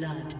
Blood.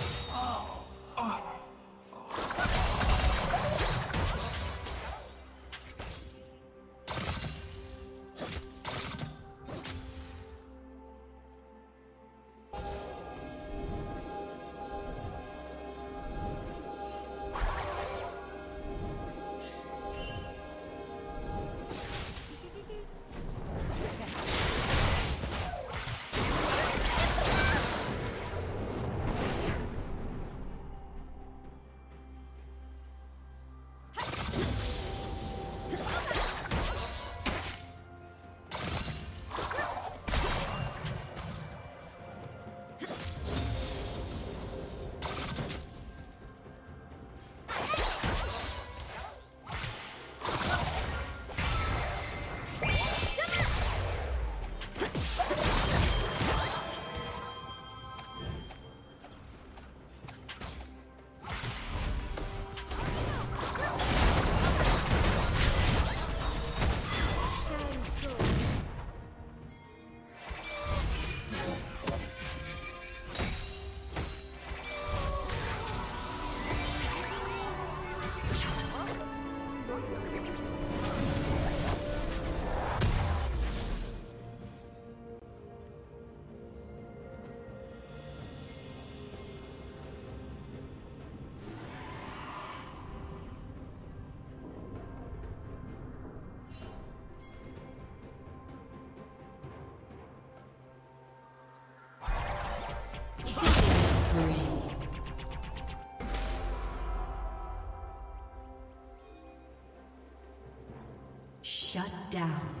Shut down.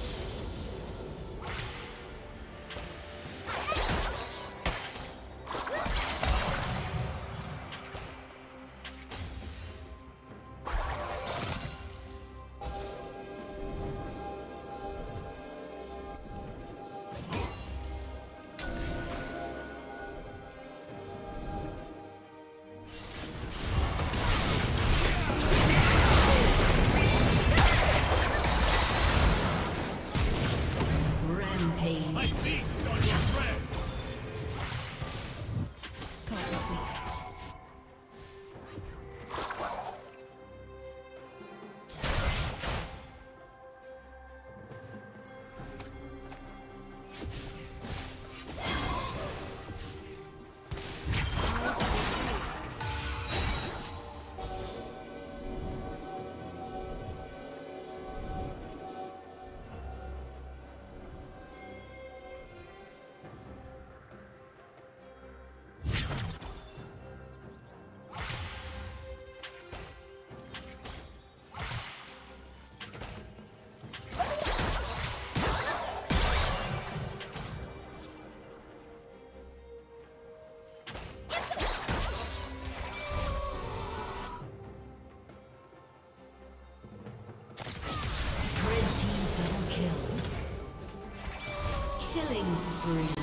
Killing spree.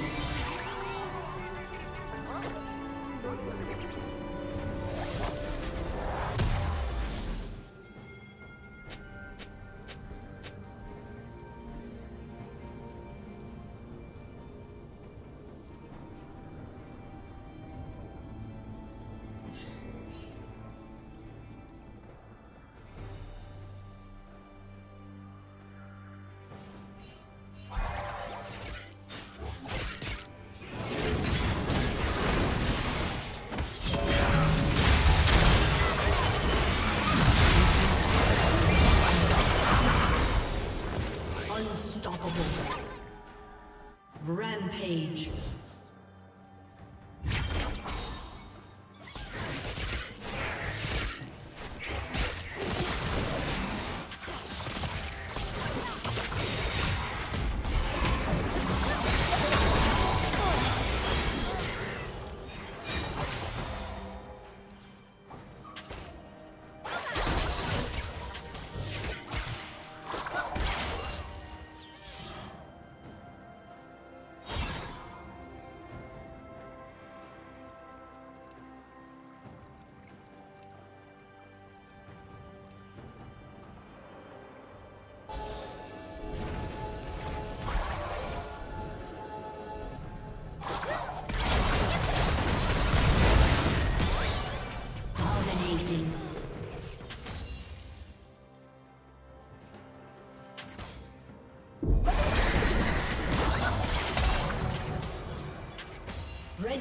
Rampage.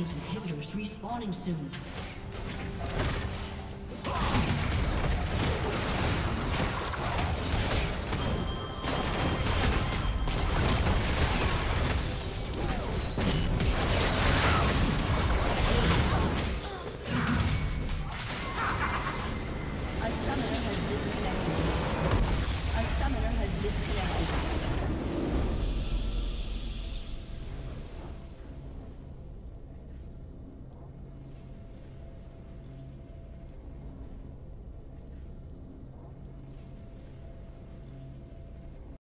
Team's inhibitor is respawning soon.